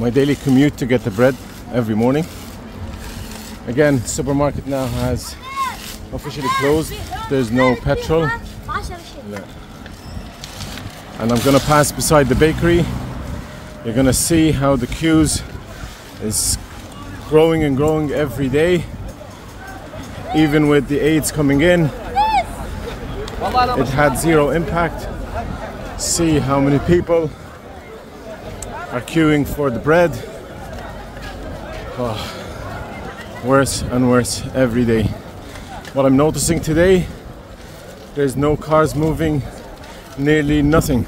my daily commute to get the bread every morning. Again, supermarket now has officially closed. There's no petrol. And I'm gonna pass beside the bakery. You're gonna see how the queues is growing and growing every day. Even with the aids coming in, it had zero impact. See how many people are queuing for the bread. Oh, worse and worse every day. What I'm noticing today, there's no cars moving, nearly nothing.